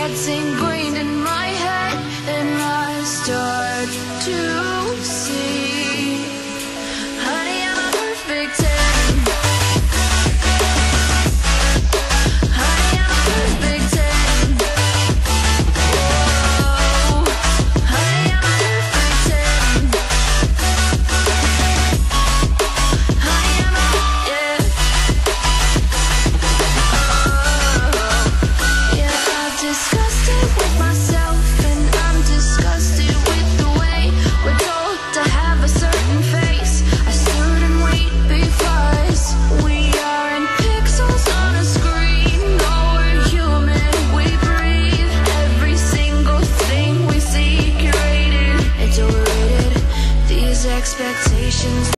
dancing green. expectations.